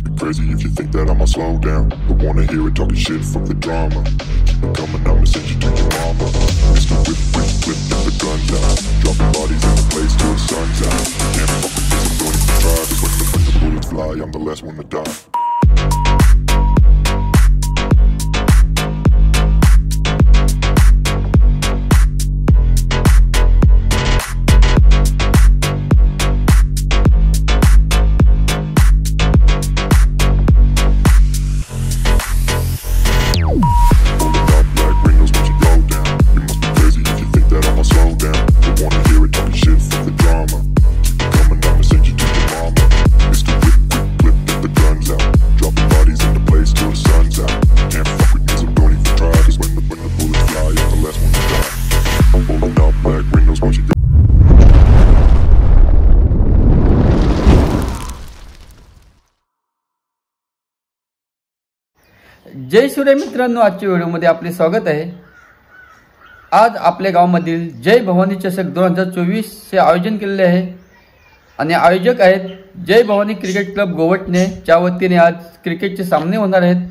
must be crazy if you think that I'ma slow down. But wanna hear it talking shit, fuck the drama. Keep it coming, I'ma send you to your mama. Mr. Whip, whip, whip, get the guns out. Dropping bodies in the place till the sun's out. Can't fuck with this, I'm to try. Cause when when the bullets fly, I'm the last one to die. जय सूर्य मित्रांनो आजच्या व्हिडिओमध्ये आपले स्वागत आहे. आज आपल्या गावामधील जय भवानी चषक दोन हजार चोवीसचे आयोजन केलेले आहे. आणि आयोजक आहेत जय भवानी क्रिकेट क्लब गोवटने च्या वतीने आज क्रिकेटचे सामने होणार आहेत.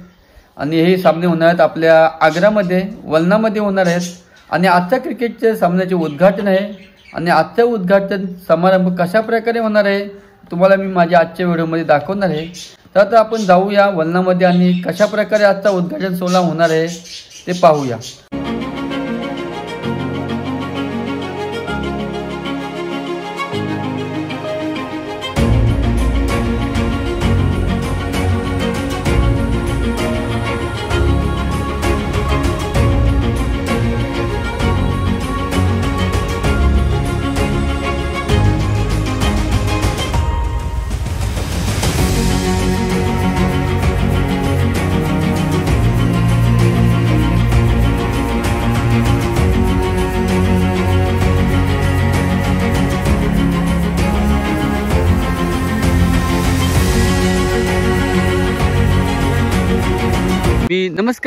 आणि हे सामने होणार आहेत आपल्या आग्रामध्ये वलनामध्ये होणार आहेत. आणि आजच्या क्रिकेटच्या सामन्याचे उद्घाटन आहे. आणि आजचं उद्घाटन समारंभ कशा प्रकारे होणार आहे तुम्हाला मी माझ्या आजच्या व्हिडिओमध्ये दाखवणार आहे. तर आता आपण जाऊया वलनामध्ये आणि कशा प्रकारे आजचा उद्घाटन सोहळा होणार आहे ते पाहूया.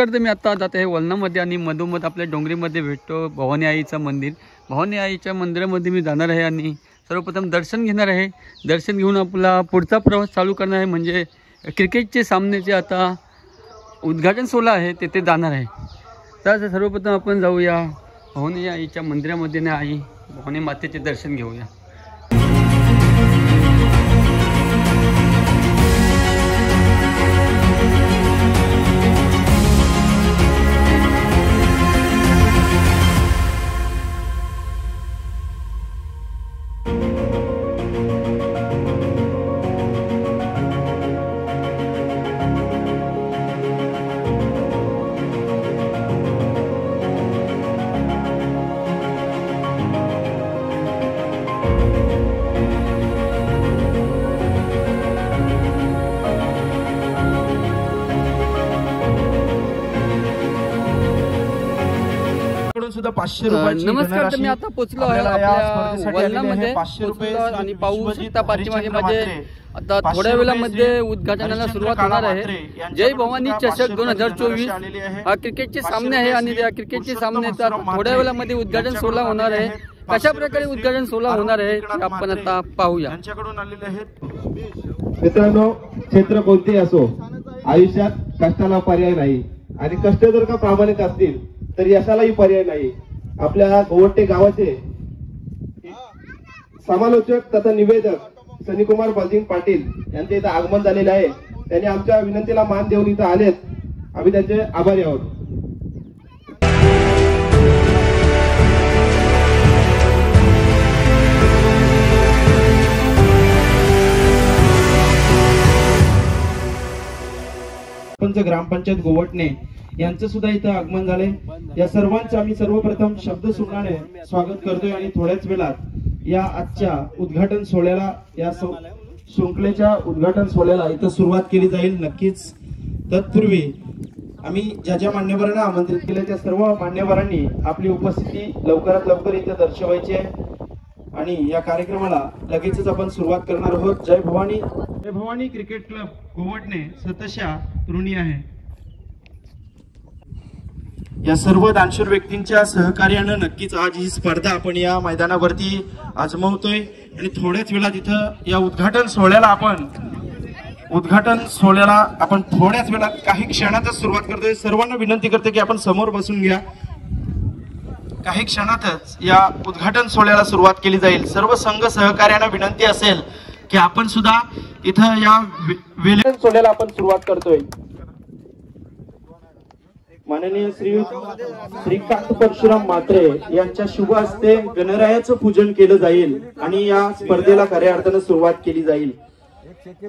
नमस्कार तर मी आता जाते आहे वलनामध्ये आणि मधोमध आपल्या डोंगरीमध्ये भेटतो भवानी आईचं मंदिर. भवानी आईच्या मंदिरामध्ये मी जाणार आहे आणि सर्वप्रथम दर्शन घेणार आहे. दर्शन घेऊन आपला पुढचा प्रवास चालू करणार आहे. म्हणजे क्रिकेटचे सामन्याचे आता उद्घाटन सोहळा आहे तेथे जाणार आहे. तर सर्वप्रथम आपण जाऊया भवानी आईच्या मंदिरामध्ये ना आई भवानी मातेचे दर्शन घेऊया. पाचशे नमस्कार तर मी आता पोचलो आहे आपल्याला या आपल्या स्पर्धेसाठी आलेली आहे. वलनामध्ये पाचशे रुपये पोचलो आणि पाहू शकता पाठीमागे म्हणजे म्हात्रे. आता थोड्या वेळामध्ये उद्घाटनाला सुरुवात होणार आहे जय भवानी चषक दोन हजार चोवीस धनराशी आलेली आहे. हा क्रिकेटचे सामने आहे आणि त्या क्रिकेटचे हंसराव थोड्या वेळामध्ये उद्घाटन सोहळा होणार आहे. कशा प्रकारे उद्घाटन सोहळा होणार आहे आपण आता पाहूया यांच्याकडून आलेले आहेत मित्रांनो क्षेत्र कोणतेही असो आयुष्यात कष्टाला पर्याय नाही आणि कष्ट जर का प्रामाणिक असतील तर यशालाही पर्याय नाही आपल्या गोवट्टे गावाचे समालोचक तथा निवेदक सनीकुमार बलदिंग पाटील यांचे इथं आगमन झालेले आहे. त्यांनी आमच्या विनंतीला मान देऊन इथं आलेत. आम्ही त्यांचे आभारी आहोत. सरपंच ग्रामपंचायत गोवटणे यांचं सुद्धा इथं आगमन झालंय. या सर्वांचं आम्ही सर्वप्रथम शब्द सुनाने स्वागत करतोय आणि थोड्याच वेळात या आजच्या उद्घाटन सोहळ्याला या शृंखलेच्या उद्घाटन सोहळ्याला इथं सुरुवात केली जाईल. नक्कीच तत्पूर्वी आम्ही ज्या ज्या मान्यवरांना आमंत्रित केलं त्या सर्व मान्यवरांनी आपली उपस्थिती लवकरात लवकर इथं दर्शवायची आहे. आणि या कार्यक्रमाला लगेचच आपण सुरुवात करणार आहोत. जय भवानी. भवानी क्रिकेट क्लब गोवटणे सतशा ऋणी आहे. या सर्व दानशूर व्यक्तींच्या सहकार्यानं नक्कीच आज ही स्पर्धा आपण या मैदानावरती आजमवतोय. आणि थोड्याच वेळात इथं या उद्घाटन सोहळ्याला आपण उद्घाटन सोहळ्याला आपण थोड्याच वेळात काही क्षणातच सुरुवात करतोय. सर्वांना विनंती करते की आपण समोर बसून घ्या. काही क्षणातच या उद्घाटन सोहळ्याला सुरुवात केली जाईल. सर्व संघ सहकार्यांना विनंती असेल की आपण सुद्धा इथं या वे- वेले आपण सुरुवात करतोय. माननीय श्री श्रीकांत परशुराम मात्रे यांच्या शुभ हस्ते गणरायाचं पूजन केलं जाईल आणि या स्पर्धेला खऱ्या अर्थानं सुरुवात केली जाईल.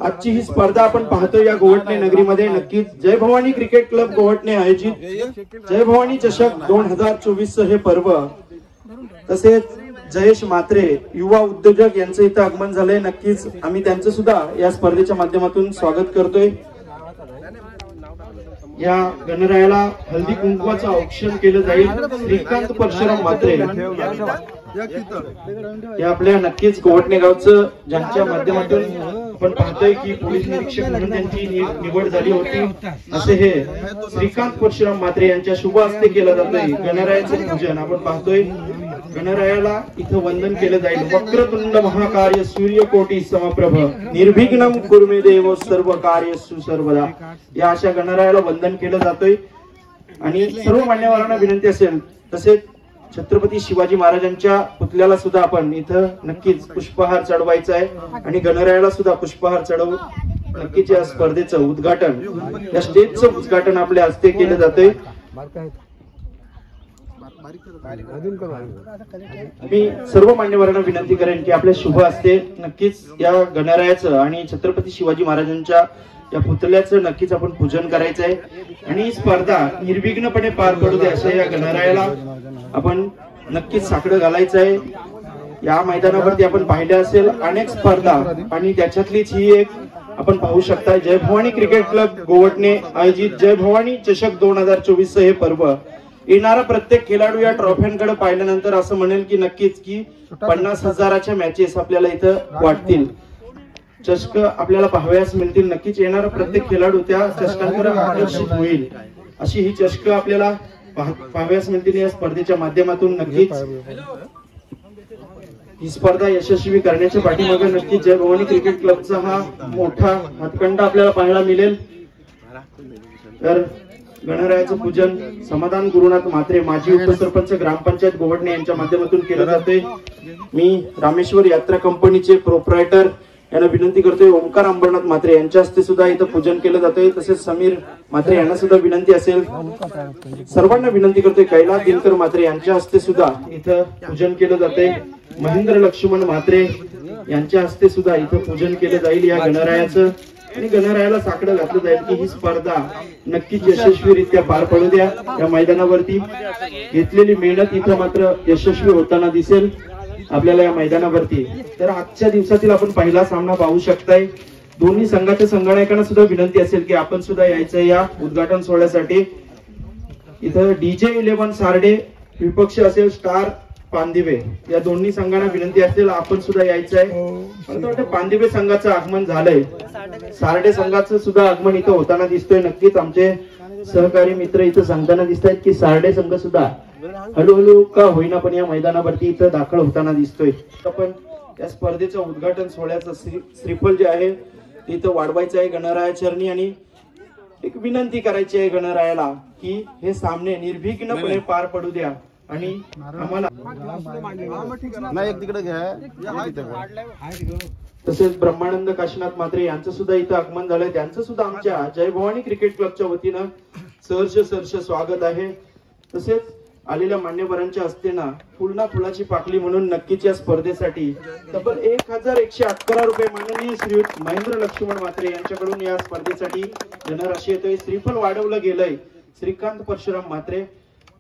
आजची ही स्पर्धा आपण पाहतो या गोवटणे नगरीमध्ये. नक्कीच जय भवानी क्रिकेट क्लब गोवटणे आयोजित. जय भवानी चषक दोन हजार चोवीस हे पर्व. तसेच जयेश मात्रे युवा उद्योजक यांचं इथं आगमन झालंय. नक्कीच आम्ही त्यांचं सुद्धा या स्पर्धेच्या माध्यमातून स्वागत करतोय. या गणरायाला हल्दी कुंकवाचं औक्षण केलं जाईल. श्रीकांत परशुराम मात्रे. हे आपल्या नक्कीच कोवटणे गावचं ज्यांच्या माध्यमातून आपण पाहतोय की पोलीस निरीक्षक म्हणून त्यांची निवड झाली होती. असे हे श्रीकांत परशुराम मात्रे यांच्या शुभ हस्ते केलं जातोय. गणरायाचं पूजन आपण पाहतोय. गणरायाला इथं वंदन केलं जाईल. वक्रतुंड महाकार्य सूर्यकोटी समप्रभ. निर्भिघ्नम कुर्मे देव सर्व कार्य सुसर्वदा या अशा गणरायाला वंदन केलं जातोय. आणि सर्व मान्यवरांना विनंती असेल तसेच छत्रपती शिवाजी महाराजांच्या पुतल्याला सुद्धा आपण इथं नक्कीच पुष्पहार चढवायचा आहे. आणि गणरायाला सुद्धा पुष्पहार चढवू नक्कीच या स्पर्धेचं उद्घाटन या स्टेजचं उद्घाटन आपल्या हस्ते केलं जातंय. मी सर्व मान्यवरांना विनंती करेन की आपल्या शुभ असते. नक्कीच या गणरायाचं आणि छत्रपती शिवाजी महाराजांच्या या पुतळ्याचं नक्कीच आपण पूजन करायचं आहे आणि ही स्पर्धा निर्विघ्नपणे पार पडू दे असं या गणरायाला आपण नक्कीच साकडं घालायचं आहे या मैदानावरती आपण पाहिलं असेल अनेक स्पर्धा आणि त्याच्यातलीच ही एक आपण पाहू शकता जय भवानी क्रिकेट क्लब गोवटने आयोजित. जय भवानी चषक दोन हजार चोवीस हे पर्व येणारा प्रत्येक खेळाडू या ट्रॉफ्यांकडे पाहिल्यानंतर असं म्हणेल की नक्कीच की पन्नास हजाराच्या मॅचेस आपल्याला इथं वाटतील. चषक आपल्याला पाहावयास मिळतील. नक्कीच येणारा प्रत्येक खेळाडू त्या चषकांकडे आकर्षित होईल. अशी ही चषक आपल्याला पाह- पाहावयास मिळतील या स्पर्धेच्या माध्यमातून. नक्कीच ही स्पर्धा यशस्वी करण्याच्या पाठीमागे नक्कीच जय भवानी क्रिकेट क्लबचा हा मोठा हातखंडा आपल्याला पाहायला मिळेल. तर गणरायाचं पूजन समाधान गुरुनाथ म्हात्रे माजी उपसरपंच ग्रामपंचायत गोवडणे यांच्या माध्यमातून केलं जाते मी रामेश्वर यात्रा कंपनीचे प्रोप्रायटर यांना विनंती करतोय ओंकार अंबरनाथ म्हात्रे यांच्या हस्ते सुद्धा इथं पूजन केलं जातंय. तसेच समीर म्हात्रे यांना सुद्धा विनंती असेल. सर्वांना विनंती करतोय कैलास दिनकर म्हात्रे यांच्या हस्ते सुद्धा इथं पूजन केलं जाते महेंद्र लक्ष्मण म्हात्रे यांच्या हस्ते सुद्धा इथं पूजन केलं जाईल या गणरायाचं. आणि गणरायाला साकडं घातलं जाईल की ही स्पर्धा नक्कीच यशस्वीरित्या पार पडू द्या. या मैदानावरती घेतलेली मेहनत इथं मात्र यशस्वी होताना दिसेल आपल्याला या मैदानावरती. तर आजच्या दिवसातील आपण पहिला सामना पाहू शकताय. दोन्ही संघाच्या संगणकांना सुद्धा विनंती असेल की आपण सुद्धा यायचं या उद्घाटन सोहळ्यासाठी. इथं डीजे इलेव्हन सारडे विपक्ष असेल स्टार पांदिवे या दोन्ही संघांना विनंती असेल आपण सुद्धा यायचं आहे. मला वाटतं पांदिवे संघाचं आगमन झालंय. सारडे संघाचं सुद्धा आगमन इथं होताना दिसतोय. नक्कीच आमचे सहकारी मित्र इथं सांगताना दिसत आहेत की सारडे संघ सुद्धा हळूहळू का होईना पण या मैदानावरती इथं दाखल होताना दिसतोय. आपण या स्पर्धेचं उद्घाटन सोहळ्याचं श्री श्रीफल जे आहे ते इथं वाढवायचं आहे गणराया चरणी आणि एक विनंती करायची आहे गणरायाला की हे सामने निर्विघ्नपणे पार पडू द्या. आणि आम्हाला नाही एक तिकडे घ्या. तसेच ब्रह्मानंद काशीनाथ मात्रे यांचं सुद्धा इथं आगमन झालंय. त्यांचं सुद्धा आमच्या जय भवानी क्रिकेट क्लबच्या वतीनं सहर्ष सहर्ष स्वागत आहे. तसेच आलेल्या मान्यवरांच्या हस्ते ना फुलना फुलाची पाकली म्हणून नक्कीच या स्पर्धेसाठी तब्बल एक हजार एकशे अकरा रुपये माननीय श्री महेंद्र लक्ष्मण मात्रे यांच्याकडून या स्पर्धेसाठी धनराशी येतोय. श्रीफल वाढवलं गेलंय. श्रीकांत परशुराम मात्रे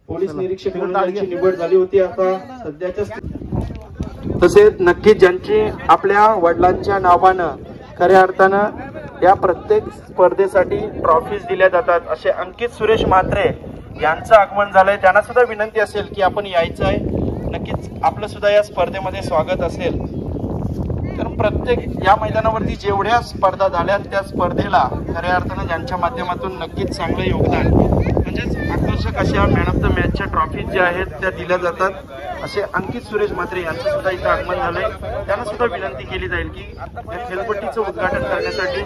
पोलीस निरीक्षक म्हणून त्यांची निवड झाली होती आता सध्याच्या तसेच नक्कीच ज्यांची आपल्या वडिलांच्या नावानं खऱ्या अर्थानं या प्रत्येक स्पर्धेसाठी ट्रॉफीज दिल्या जातात असे अंकित सुरेश म्हात्रे यांचं आगमन झालंय. त्यांना सुद्धा विनंती असेल की आपण यायचं आहे. नक्कीच आपलं सुद्धा या स्पर्धेमध्ये स्वागत असेल. तर प्रत्येक या मैदानावरती जेवढ्या स्पर्धा झाल्या त्या स्पर्धेला खऱ्या अर्थानं ज्यांच्या माध्यमातून नक्कीच चांगलं योगदान. म्हणजेच आकर्षक अशा मॅन ऑफ द मॅचच्या ट्रॉफीज ज्या आहेत त्या दिल्या जातात. असे अंकित सुरेश म्हात्रे यांचं सुद्धा इथं आगमन झालंय. त्यांना सुद्धा विनंती केली जाईल की या खेळपट्टीचं उद्घाटन करण्यासाठी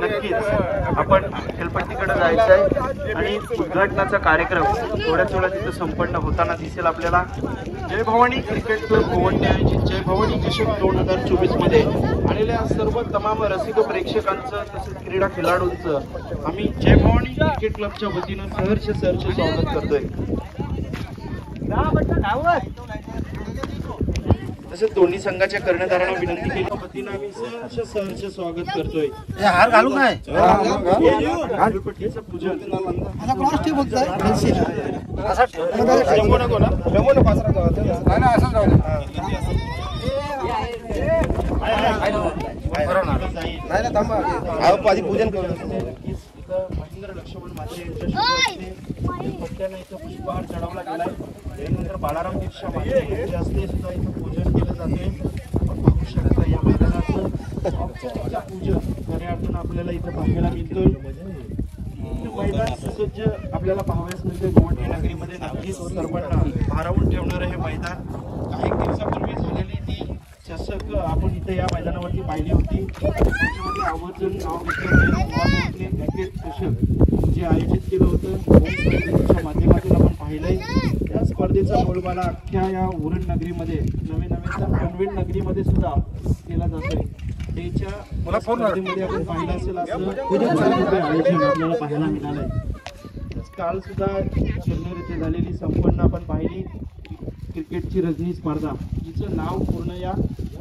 नक्कीच आपण खेळपट्टीकडे जायचं आहे. आणि उद्घाटनाचा कार्यक्रम थोड्याच वेळा तिथं संपन्न होताना दिसेल आपल्याला. जय भवानी क्रिकेट क्लब गोवंडे जय भवानी चषक दोन हजार चोवीसमध्ये आलेल्या सर्व तमाम रसिक प्रेक्षकांचं तसेच क्रीडा खेळाडूंचं आम्ही जय भवानी क्रिकेट क्लबच्या वतीनं सहर्ष सहर्ष स्वागत करतोय. तसेच दोन्ही संघाच्या कर्णधारांना विनंती केली. वतीनं आम्ही सहर्ष सहर्ष स्वागत करतोय. हार घालू काय पूजन. रंगो नको ना रंगो नको नाही ना थांबा. अहो आधी पूजन करू महेंद्र लक्ष्मण यांच्या शुभ इथं पुष्पहार चढवला गेलाय. त्यानंतर बाळाराम दीक्षा मात्रे यांच्या हस्ते सुद्धा इथं पूजन केलं जाते. आपण पाहू शकता या मैदानाचं औपचारिक पूजन खऱ्या अर्थानं आपल्याला इथं पाहायला मिळतो मैदान सुसज्ज आपल्याला पाहावयास मिळते गोवंडी नगरीमध्ये नक्कीच सर्वांना भारावून ठेवणारं हे मैदान काही दिवसापूर्वी झालेली ती चषक आपण इथे या मैदानावरती पाहिली होती. त्याच्यामध्ये आवर्जून नाव घेतलं क्रिकेट चषक जे आयोजित केलं होतं होम स्पर्धेच्या माध्यमातून आपण पाहिलंय स्पर्धेचा बोलबाला अख्ख्या या उरण नगरीमध्ये नवे नवे तर कन्व्हेंट नगरीमध्ये सुद्धा केला जातोय. त्याच्या स्पर्धेमध्ये आपण पाहिलं असेल असं मोठं आयोजन आपल्याला पाहायला मिळालंय. काल सुद्धा जुन्नर येथे झालेली संपन्न आपण पाहिली क्रिकेटची रजनी स्पर्धा. जिचं नाव पूर्ण या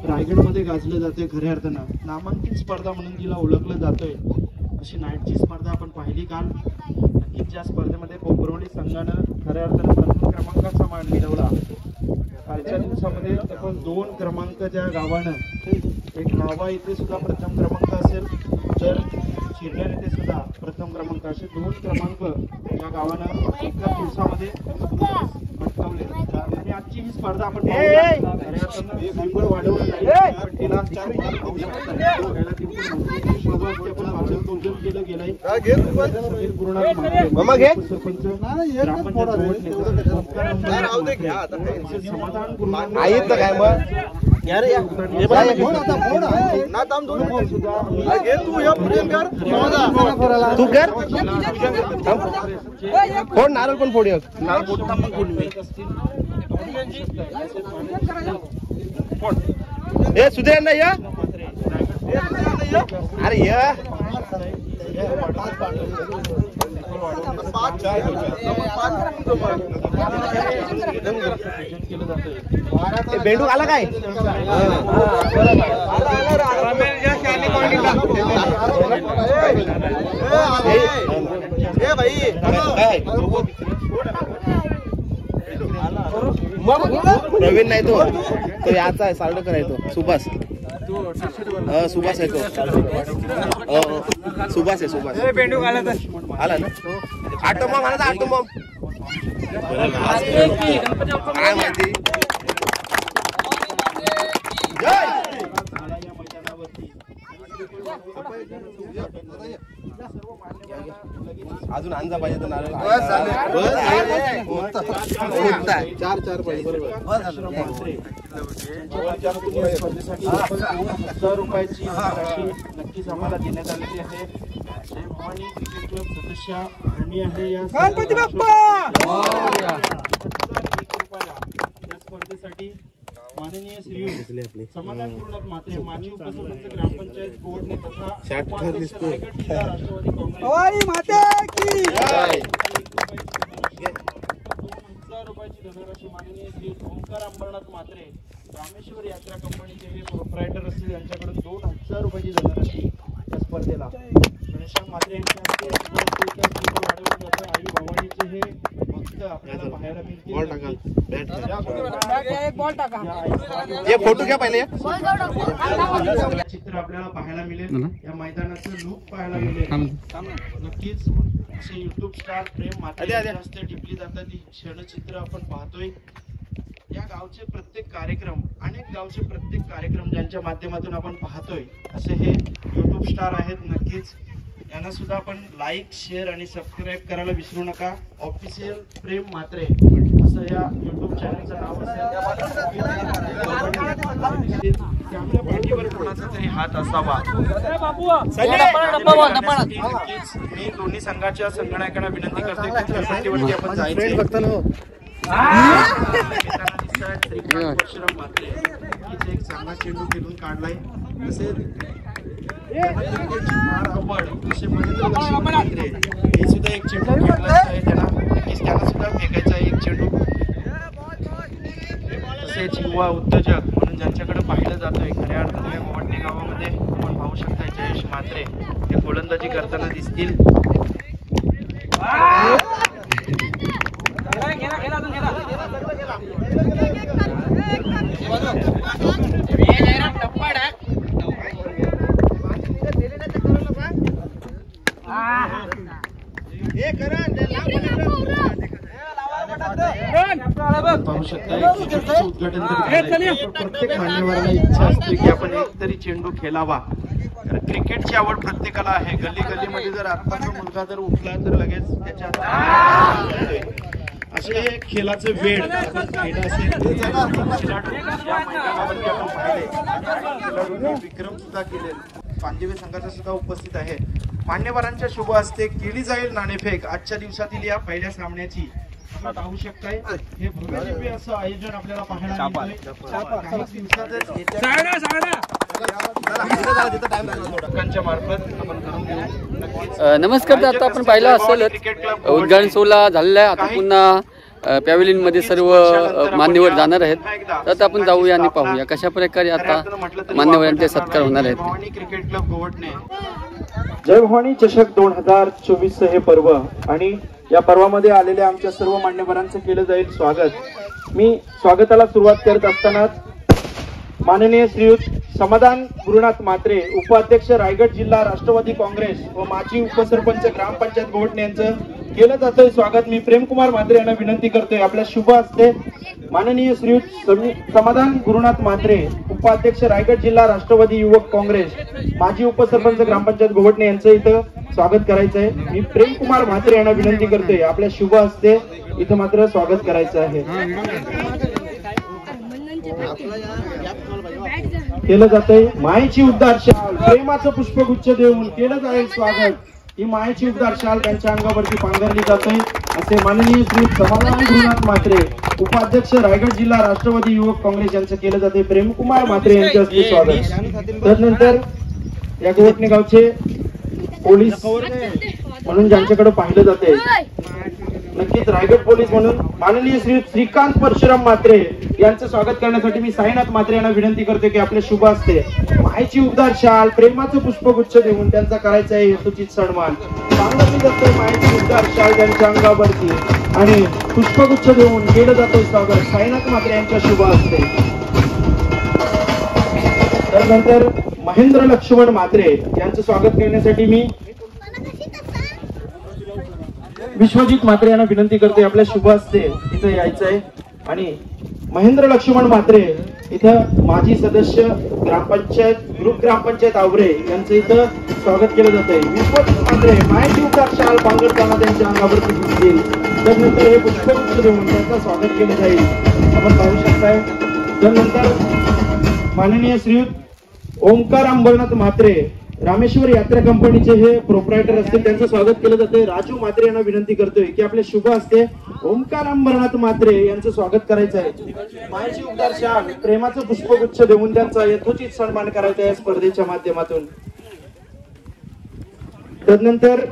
रायगडमध्ये गाजलं जातंय खऱ्या अर्थानं. नामांकित स्पर्धा म्हणून तिला ओळखलं जातोय. अशी नाईटची स्पर्धा आपण पाहिली काल. नक्कीच ज्या स्पर्धेमध्ये कोपरवली संघानं खऱ्या अर्थानं क्रमांकाचा मान मिळवला. कालच्या दिवसामध्ये तब्बल दोन क्रमांक ज्या गावानं एक नावा इथे सुद्धा प्रथम क्रमांक असेल तर शिरण्यार येथे सुद्धा प्रथम क्रमांक असे दोन क्रमांक या गावानं एका दिवसामध्ये पटकावले आणि आजची ही स्पर्धा आपण बिंबळ वाढवलं. पण तिला चार ती पूजन केलं गेलंय. तसेच समाधान ना हे ना. ना तू कर. तू कर. थांब. फोड नारळ पण फोड. ए सुधीर या. अरे या. ए, बेंडूक आला काय? प्रवीण नाही तो. तो याचा आहे सार्डकर आहे तो. सुभाष. हा सुभाष आहे तो. सुभाष आहे सुभाष. आला ना? आटो मॉम आला आटो मॉम काय माहिती जय आला या मैदानावरती अजून अंजा पाहिजे तर नारळ. चार चार पाहिजे बरोबर रुपयाची राशी नक्कीच आम्हाला देण्यात आलेली आहे. जय भवानी क्रिकेट क्लब सदस्य आणि आहे या गणपती बाप्पा! या स्पर्धेसाठी माननीय श्री समाधान पूर्ण मात्रे माजी उपसरपंच ग्रामपंचायत बोर्डने तथा उपाध्यक्ष रायगड जिल्हा राष्ट्रवादी काँग्रेस दोन हजार रुपयाची धनराशी माननीय श्री ओंकार अंबरनाथ मात्रे रामेश्वर यात्रा कंपनीचे हे प्रोप्रायटर असतील यांच्याकडून दोन हजार रुपयाची धनराशी या स्पर्धेला घनश्याम मात्रे यांच्या हस्ते स्पर्धेचं आई भवानीचे हे बॉल टाका बॅट या आईचं ये फोटो घ्या पहिले. चित्र आपल्याला पाहायला मिळेल. या मैदानाचं लुक पाहायला मिळेल. नक्कीच असे युट्यूब स्टार प्रेम माता हस्ते टिपली जातात. ही क्षणचित्र आपण पाहतोय. या गावचे प्रत्येक कार्यक्रम अनेक गावचे प्रत्येक कार्यक्रम ज्यांच्या माध्यमातून आपण पाहतोय असे हे युट्यूब स्टार आहेत. नक्कीच यांना सुद्धा आपण लाईक शेअर आणि सबस्क्राईब करायला विसरू नका. ऑफिशियल प्रेम मात्रे असं या युट्यूब चॅनलचं नाव असेल. त्यामुळे पाठीवर कोणाचा तरी हात असावा. मी दोन्ही संघाच्या संगणकांना विनंती करतोय की कसरतीवरती आपण जायचंय. श्रीकांत परशुराम म्हात्रे हीच एक चांगला चेंडू खेळून काढलाय. तसेच हे सुद्धा एक चेंडू खेळलाच आहे त्यांना नक्कीच त्यांना सुद्धा फेकायचा आहे एक चेंडू तसेच युवा उद्योजक म्हणून ज्यांच्याकडे पाहिलं जातोय खऱ्या अर्थाने मोवडणी गावामध्ये आपण पाहू शकता जयेश म्हात्रे हे गोलंदाजी करताना दिसतील उद्घाटन तरी. प्रत्येक मान्यवराला इच्छा असते की आपण एक तरी चेंडू खेळावा. क्रिकेटची आवड प्रत्येकाला आहे. गल्ली गल्लीमध्ये जर आत्ताचा मुलगा जर उठला तर लगेच त्याच्या असे खेळाचं वेळ असेल विक्रम सुद्धा केले पांजिवे संघाचा सुद्धा उपस्थित आहे. मान्यवरांच्या शुभ हस्ते केली जाईल नाणेफेक. आजच्या दिवसातील या पहिल्या सामन्याची पाहू शकताय. हे भव्य दिव्य असं आयोजन आपल्याला पाहायला मिळतंय. नमस्कार तर आता आपण पाहिलं असेलच. उद्घाटन सोहळा झालेला आहे. आता पुन्हा पॅव्हलियनमध्ये सर्व मान्यवर जाणार आहेत. तर आता आपण जाऊया आणि पाहूया कशा प्रकारे आता मान्यवरांचे सत्कार होणार आहेत. भवानी क्रिकेट क्लब गोवटने जय भवानी चषक दोन हजार चोवीस हे पर्व आणि या पर्वामध्ये आलेल्या आमच्या सर्व मान्यवरांचं केलं जाईल स्वागत. मी स्वागताला सुरुवात करत असतानाच माननीय श्रीयुत समाधान गुरुनाथ मात्रे उपाध्यक्ष रायगड जिल्हा राष्ट्रवादी काँग्रेस व माजी उपसरपंच ग्रामपंचायत गोवटणे यांचं केलं जातंय स्वागत. मी प्रेमकुमार मात्रे यांना विनंती करतोय. आपल्या शुभ असते माननीय श्रीयुत समाधान गुरुनाथ मात्रे उपाध्यक्ष रायगड जिल्हा राष्ट्रवादी युवक काँग्रेस माजी उपसरपंच ग्रामपंचायत गोवटणे यांचं इथं स्वागत करायचं आहे मी प्रेमकुमार म्हात्रे यांना विनंती करतोय. आपल्या शुभ हस्ते इथं मात्र स्वागत करायचं आहे. केलं जातंय. मायची उद्धार शाल प्रेमाचं पुष्पगुच्छ देऊन केलं जाईल स्वागत. ही मायाची उबदार शाल त्यांच्या अंगावरती पांघरली जाते असे माननीय श्री समाधान गुरुनाथ म्हात्रे उपाध्यक्ष रायगड जिल्हा राष्ट्रवादी युवक काँग्रेस यांचं केलं जाते. प्रेमकुमार म्हात्रे यांच्या हस्ते स्वागत. त्यानंतर या गोवटणे गावचे पोलीस म्हणून ज्यांच्याकडे पाहिलं जाते नक्कीच रायगड पोलीस म्हणून माननीय श्री श्रीकांत परशुराम मात्रे यांचं स्वागत करण्यासाठी मी साईनाथ मात्रे यांना विनंती करते की आपले शुभ असते मायची उबदार शाल प्रेमाचं पुष्पगुच्छ देऊन त्यांचा करायचा आहे हेतुचित सन्मान. सांगत जातोय मायची उबदार शाल त्यांच्या अंगावरती आणि पुष्पगुच्छ देऊन केलं जातोय स्वागत साईनाथ मात्रे यांच्या शुभ असते त्यानंतर महेंद्र लक्ष्मण मात्रे यांचं स्वागत करण्यासाठी मी विश्वजित म्हात्रे यांना विनंती करते आपल्या शुभ असते इथं यायचं आहे आणि महेंद्र लक्ष्मण म्हात्रे इथं माजी सदस्य ग्रामपंचायत ग्रुप ग्रामपंचायत आवरे यांचं इथं स्वागत केलं जात आहे विश्वजित म्हात्रे माहिती शाल पांगडताना त्यांच्या अंगावरती दिसतील त्यानंतर हे पुष्पगुच्छ देऊन त्यांचं स्वागत केलं जाईल. आपण पाहू शकताय. त्यानंतर माननीय श्रीयुत ओंकार अंबरनाथ म्हात्रे रामेश्वर यात्रा कंपनीचे हे प्रोप्रायटर असतील त्यांचं स्वागत केलं जाते राजू मात्रे यांना विनंती करतोय की आपले शुभ असते ओंकार अंबरनाथ मात्रे यांचं स्वागत करायचं आहे. मायाची उद्धार शाल प्रेमाचं पुष्पगुच्छ देऊन त्यांचा यथोचित सन्मान करायचा आहे या स्पर्धेच्या माध्यमातून. तदनंतर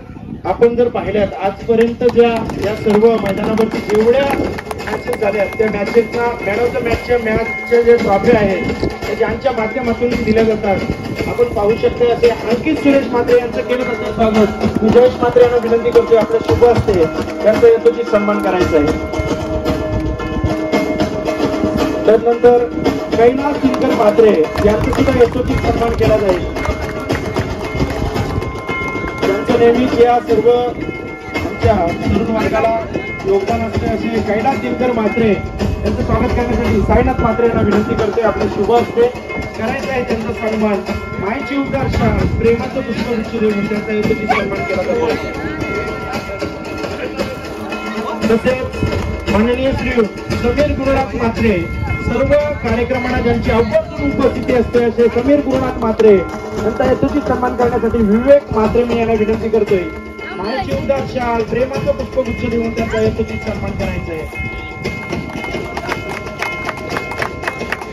आपण जर पाहिल्यात आजपर्यंत ज्या या सर्व मैदानावरती जेवढ्या मॅचेस झाल्या त्या मॅचेसना मॅन ऑफ द मॅचच्या मॅचच्या जे ट्रॉफी आहे त्या ज्यांच्या माध्यमातून दिल्या जातात. आपण पाहू शकतो असे अंकित सुरेश मात्रे यांचं केलं जातं. स्वागत. मी जयेश म्हात्रे यांना विनंती करतोय आपल्या शुभ असते त्यांचा यथोचित सन्मान करायचा आहे. त्यानंतर कैलास सिंकर म्हात्रे यांचा सुद्धा यथोचित सन्मान केला जाईल. त्यांचं नेहमीच या सर्व आमच्या तरुण वर्गाला योगदान असते असे कैलास दिनकर म्हात्रे त्यांचं स्वागत करण्यासाठी साईनाथ म्हात्रे यांना विनंती करते आपले शुभ असते करायचं आहे त्यांचा सन्मान. मायची उद्गार शाळ प्रेमाचं पुष्पगुच्छ देऊन त्यांचा यथोचित सन्मान केला जातो? तसेच माननीय श्री समीर गुरुनाथ म्हात्रे सर्व कार्यक्रमांना ज्यांची अव्वल उपस्थिती असते असे समीर गुरुनाथ मात्रे. यांचा हेतूची सन्मान करण्यासाठी विवेक मात्रे मी यांना विनंती करतोय. मायाची उदार शाल प्रेमाचं पुष्पगुच्छ देऊन त्यांचा यथोचित सन्मान करायचा आहे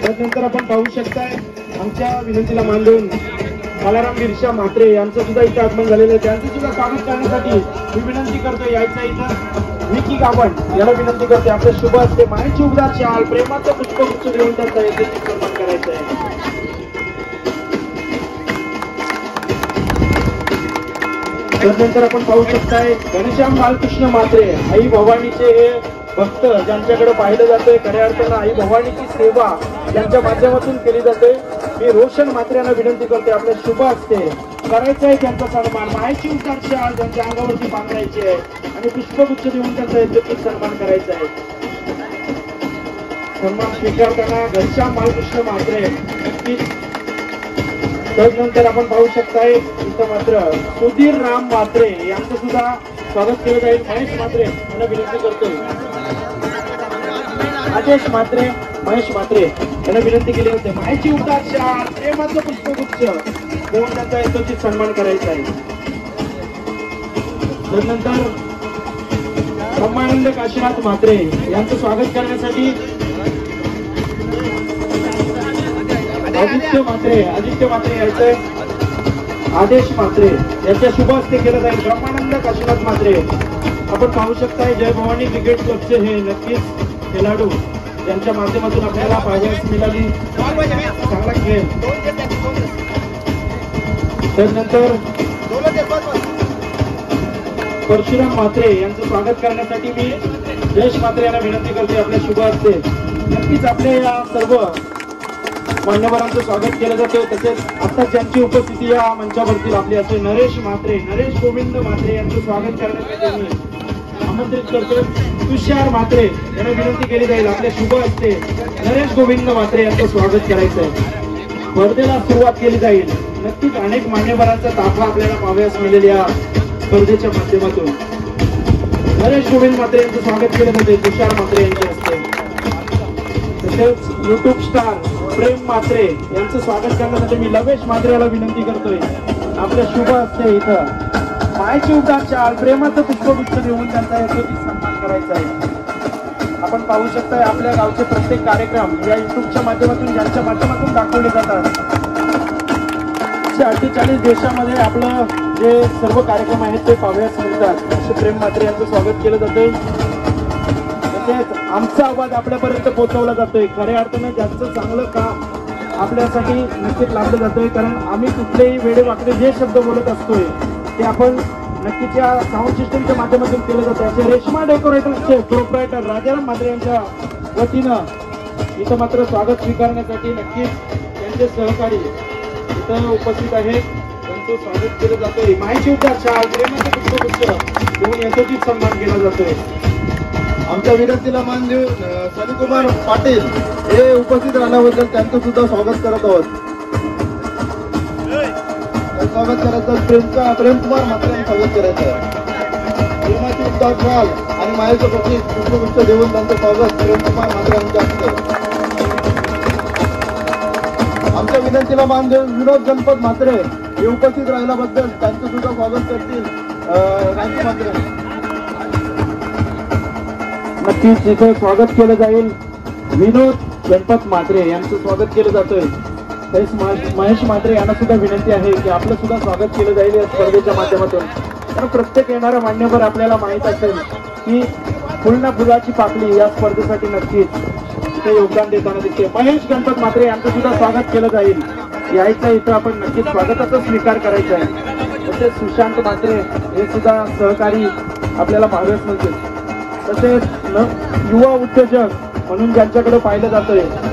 त्यानंतर आपण पाहू शकताय आमच्या विनंतीला मान देऊन बालाराम बिरशा म्हात्रे यांचं सुद्धा इथं आगमन झालेलं आहे. त्यांचं सुद्धा स्वागत करण्यासाठी मी विनंती करतो यायचं इथं. विकी गावण याला विनंती करते आपले शुभ असते मायाची उदार शाल प्रेमाचं पुष्पगुच्छ देऊन त्यांचा यथोचित सन्मान करायचं आहे. त्यानंतर आपण पाहू शकताय घनश्याम बालकृष्ण मात्रे आई भवानीचे हे भक्त ज्यांच्याकडे पाहिलं जातंय खऱ्या अर्थानं आई भवानीची सेवा त्यांच्या माध्यमातून केली जाते मी रोशन म्हात्रे यांना विनंती करते आपल्या शुभ असते करायचं आहे त्यांचा सन्मान. मायाची उद्गार त्यांच्या अंगावरती बांधायची आहे. आणि पुष्पगुच्छ देऊन त्यांचा यथोचित सन्मान करायचा आहे. सन्मान स्वीकारताना घनश्याम बालकृष्ण म्हात्रे नक्कीच त्यानंतर आपण पाहू शकताय इथं मात्र सुधीर राम म्हात्रे यांचं सुद्धा स्वागत केलं जाईल. महेश म्हात्रे यांना विनंती करतोय. आदेश म्हात्रे महेश म्हात्रे यांना विनंती केली होती. माहिती उद्गार शाल प्रेमाचं पुष्पगुच्छ. देऊन त्यांचा यथोचित सन्मान करायचा आहे? त्यानंतर ब्रह्मानंद काशीनाथ म्हात्रे यांचं स्वागत करण्यासाठी आदित्य म्हात्रे आदित्य म्हात्रे यायचंय आदेश म्हात्रे यांच्या शुभ हस्ते केलं जाईल. ब्रह्मानंद काशीनाथ म्हात्रे आपण पाहू शकताय जय भवानी क्रिकेट क्लबचे हे नक्कीच खेळाडू यांच्या माध्यमातून आपल्याला पाहायला मिळाली. चांगला खेळ. त्यानंतर परशुराम म्हात्रे यांचं स्वागत करण्यासाठी मी जयेश म्हात्रे यांना विनंती करते आपल्या शुभ असते नक्कीच आपले या सर्व मान्यवरांचं स्वागत केलं जातं. तसेच आता ज्यांची उपस्थिती या मंचावरती लाभली असे नरेश म्हात्रे नरेश गोविंद म्हात्रे यांचं स्वागत करण्यासाठी आमंत्रित करतो तुषार म्हात्रे यांना विनंती केली जाईल. आपल्या शुभ हस्ते नरेश गोविंद म्हात्रे यांचं स्वागत करायचं आहे स्पर्धेला सुरुवात केली जाईल. नक्कीच अनेक मान्यवरांचा ताफा आपल्याला पाहाव्यास मिळेल या स्पर्धेच्या माध्यमातून. नरेश गोविंद म्हात्रे यांचं स्वागत केलं जाते तुषार म्हात्रे यांच्या हस्ते. तसेच युट्यूब स्टार प्रेम म्हात्रे यांचं स्वागत करण्यासाठी मी लवेश म्हात्रे याला विनंती करतोय. आपल्या शुभ असते इथं. माय उदार चाल. प्रेमाचं पुष्पगुच्छ देऊन त्यांचा यथोचित करायचा आहे. आपण पाहू शकता आपल्या गावचे प्रत्येक कार्यक्रम या युट्यूबच्या माध्यमातून ज्यांच्या माध्यमातून दाखवले जातात. एकशे अठ्ठेचाळीस देशामध्ये आपलं जे सर्व कार्यक्रम आहेत ते पाहाव्यास मिळतात असे प्रेम म्हात्रे यांचं स्वागत केलं जातंय. तसेच आमचा आवाज आपल्यापर्यंत पोहोचवला जातोय. खऱ्या अर्थाने ज्यांचं चांगलं काम आपल्यासाठी नक्कीच लाभलं जातोय. कारण आम्ही कुठलेही वेळे वाकडे जे शब्द बोलत असतोय ते आपण नक्कीच या साऊंड सिस्टमच्या माध्यमातून केलं जातं. असे रेशमा डेकोरेटर्सचे प्रोप्रायटर राजाराम म्हात्रे यांच्या वतीनं इथं मात्र स्वागत स्वीकारण्यासाठी नक्कीच त्यांचे सहकारी इथं उपस्थित आहेत. त्यांचं स्वागत केलं जातंय. माहिती उद्धार शाल प्रेमाचं पुष्पगुच्छ घेऊन यथोचित सन्मान केला जातोय. आमच्या विनंतीला मान देऊन अ, सनीकुमार पाटील हे उपस्थित राहण्याबद्दल त्यांचं सुद्धा स्वागत करत आहोत. स्वागत करायचं प्रेमचा प्रेमकुमार म्हात्रे यांचं स्वागत करायचं प्रेमाची उद्धार शाल आणि मायाचं प्रतीक पुष्पगुच्छ देऊन त्यांचं स्वागत प्रेमकुमार म्हात्रे यांच्या हस्ते. आमच्या विनंतीला मान देऊन विनोद गणपत म्हात्रे हे उपस्थित राहिल्याबद्दल त्यांचं सुद्धा स्वागत करतील राजू म्हात्रे. नक्कीच इथे स्वागत केलं जाईल. विनोद गणपत म्हात्रे यांचं स्वागत केलं जातोय. महेश- महेश मात्रे यांना सुद्धा विनंती आहे की आपलं सुद्धा स्वागत केलं जाईल या स्पर्धेच्या माध्यमातून. कारण प्रत्येक येणारा मान्यवर आपल्याला माहीत असेल की फुलना फुलाची पाकळी या स्पर्धेसाठी नक्कीच ते योगदान देताना दिसते. महेश गणपत मात्रे यांचं सुद्धा स्वागत केलं जाईल. यायचं इथं आपण नक्कीच स्वागताचा स्वीकार करायचा आहे. तसेच सुशांत मात्रे हे सुद्धा सहकारी आपल्याला पाहाव्यास मिळतील तसेच न- युवा उद्योजक म्हणून ज्यांच्याकडे पाहिलं जातंय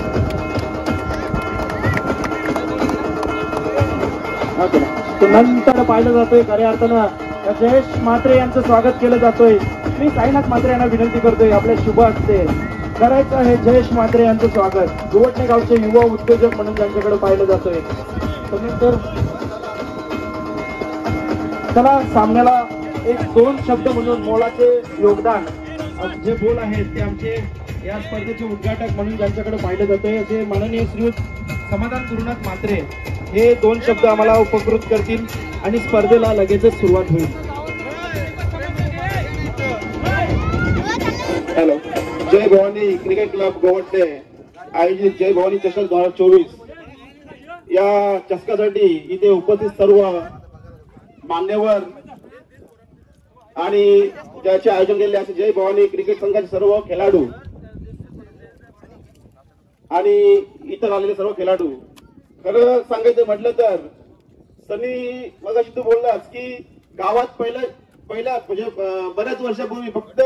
हा केला तर नंतर पाहिलं जातोय खऱ्या अर्थानं जयेश म्हात्रे यांचं स्वागत केलं जातोय. मी साईनाथ म्हात्रे यांना विनंती करतोय आपल्या शुभ हस्ते. करायचं आहे जयेश म्हात्रे यांचं स्वागत. गोवटणे गावचे युवा उद्योजक म्हणून ज्यांच्याकडे पाहिलं जातोय. तर चला सामन्याला एक दोन शब्द म्हणून मोलाचे योगदान. जे बोल आहेत ते आमचे या स्पर्धेचे उद्घाटक म्हणून ज्यांच्याकडे पाहिलं जातंय असे माननीय श्रीयुत समाधान गुरुनाथ मात्रे. हे दोन शब्द आम्हाला उपकृत करतील आणि स्पर्धेला लगेचच सुरुवात होईल. Hello. Jai Bhavani cricket club Govate आयोजित जय भवानी चषक दोन हजार चोवीस. या चषकासाठी इथे उपस्थित सर्व मान्यवर आणि ज्याचे आयोजन केलेले असे जय भवानी क्रिकेट संघाचे सर्व खेळाडू आणि इतर आलेले सर्व खेळाडू. खरं सांगायचं म्हटलं तर सनी मग तू बोललास की गावात पहिला पहिला म्हणजे बऱ्याच वर्षापूर्वी फक्त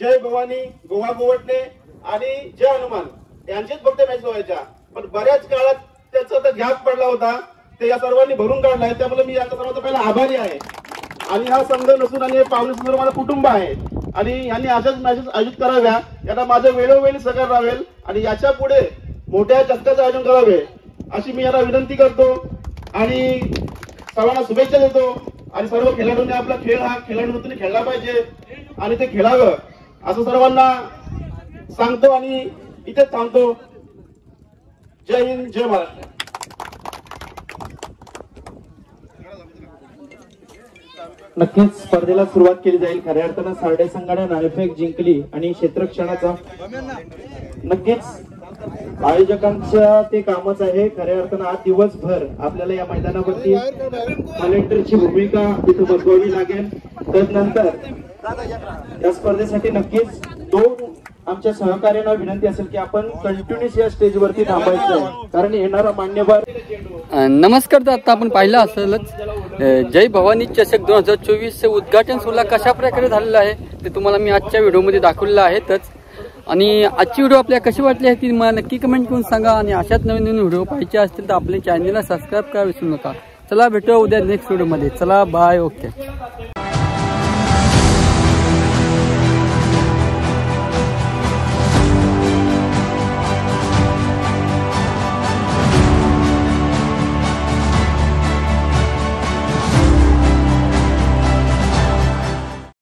जय भवानी गोवा गोवटणे आणि जय हनुमान यांचेच फक्त मॅच व्हायच्या पण बऱ्याच काळात त्याचा तर गॅप पडला होता. ते या सर्वांनी भरून काढलाय त्यामुळे मी यांचा सर्वांचा पहिला आभारी आहे. आणि हा संघ नसून आणि हे पाहुणे सुंदर माझं कुटुंब आहे. आणि यांनी अशाच मॅचेस आयोजित कराव्या. यांना माझं वेळोवेळी सहकार रावेल आणि याच्यापुढे मोठ्या चक्काचं आयोजन करावे. अशी मी याला विनंती करतो आणि सर्वांना शुभेच्छा देतो. आणि सर्व खेळाडूंनी आपला खेळ हा खेळाडूंनी खेळला पाहिजे आणि ते खेळावं असं सर्वांना सांगतो आणि इथेच थांबतो. जय हिंद जय महाराष्ट्र. नक्कीच स्पर्धेला सुरुवात केली जाईल. खऱ्या अर्थानं सारडे संघाने नाणेफेक जिंकली आणि क्षेत्रक्षणाचा नक्कीच आयोजकांच्या ते कामच आहे. खऱ्या अर्थानं आज दिवसभर आपल्याला या मैदानावरती कलेक्टरची भूमिका तिथे बसवावी लागेल. तदनंतर या स्पर्धेसाठी नक्कीच दोन आमच्या सहकार्यांना विनंती असेल की आपण कंटिन्युअस या स्टेजवरती थांबायचं कारण येणारा मान्यवर नमस्कार तर आता आपण पाहिलं असेलच. जय भवानी चषक दोन हजार चोवीसचे उद्घाटन सोहळा कशा प्रकारे झालेला आहे ते तुम्हाला मी आजच्या व्हिडिओमध्ये दाखवलेलं आहेतच. आणि आजची व्हिडिओ आपल्या कशी वाटली आहे ती मला नक्की कमेंट करून सांगा आणि अशाच नवीन नवीन व्हिडिओ पाहिजे असतील तर आपल्या चॅनलला सबस्क्राईब करा विसरू नका. चला भेटूया उद्या नेक्स्ट व्हिडिओमध्ये चला बाय ओके